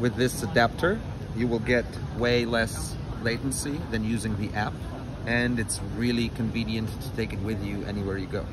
with this adapter, you will get way less latency than using the app. And it's really convenient to take it with you anywhere you go.